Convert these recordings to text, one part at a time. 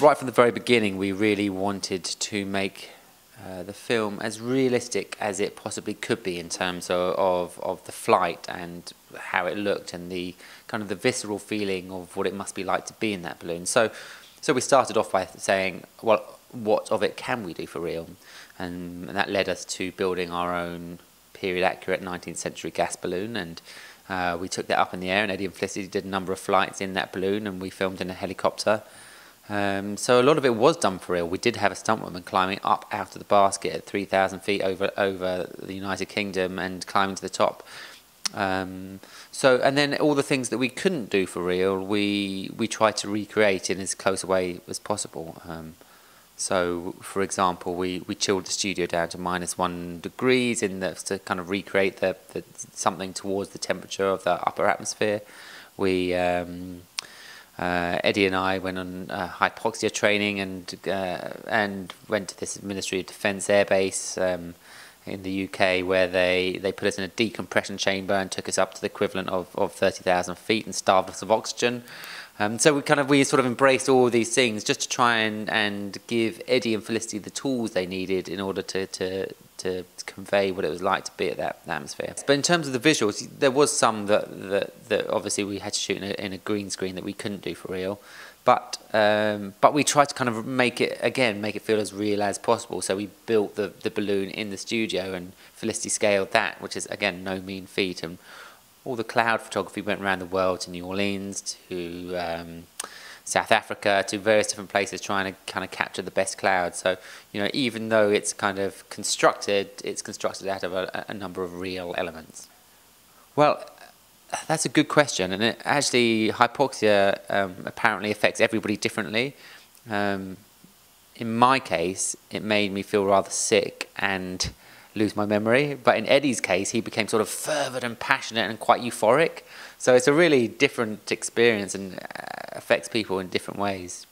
right from the very beginning, we really wanted to make uh, the film as realistic as it possibly could be in terms of, of, of the flight and how it looked and the kind of the visceral feeling of what it must be like to be in that balloon. So, so we started off by saying, well, what of it can we do for real? And, and that led us to building our own period accurate 19th century gas balloon and uh, we took that up in the air and Eddie and Felicity did a number of flights in that balloon and we filmed in a helicopter um, so a lot of it was done for real. We did have a stuntwoman climbing up out of the basket at 3,000 feet over over the United Kingdom and climbing to the top. Um, so and then all the things that we couldn't do for real, we we tried to recreate in as close a way as possible. Um, so, for example, we, we chilled the studio down to minus one degrees in the, to kind of recreate the, the something towards the temperature of the upper atmosphere. We um, uh, Eddie and I went on uh, hypoxia training and uh, and went to this Ministry of Defence airbase um, in the UK where they, they put us in a decompression chamber and took us up to the equivalent of, of 30,000 feet and starved us of oxygen. Um, so we kind of we sort of embraced all these things just to try and, and give Eddie and Felicity the tools they needed in order to, to to convey what it was like to be at that, atmosphere. But in terms of the visuals, there was some that that, that obviously we had to shoot in a, in a green screen that we couldn't do for real. But um, but we tried to kind of make it again, make it feel as real as possible. So we built the the balloon in the studio, and Felicity scaled that, which is again no mean feat. And all the cloud photography went around the world to New Orleans to. Um, South Africa to various different places trying to kind of capture the best clouds. So, you know, even though it's kind of constructed, it's constructed out of a, a number of real elements. Well, that's a good question, and it actually hypoxia um, apparently affects everybody differently. Um, in my case, it made me feel rather sick and lose my memory. But in Eddie's case, he became sort of fervid and passionate and quite euphoric. So it's a really different experience and affects people in different ways.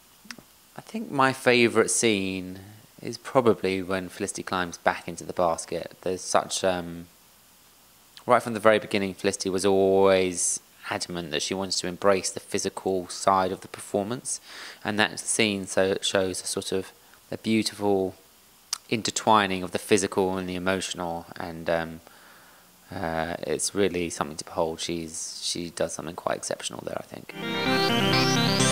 I think my favourite scene is probably when Felicity climbs back into the basket. There's such um, right from the very beginning, Felicity was always adamant that she wants to embrace the physical side of the performance, and that scene so shows a sort of a beautiful intertwining of the physical and the emotional, and um, uh, it's really something to behold. She's she does something quite exceptional there, I think.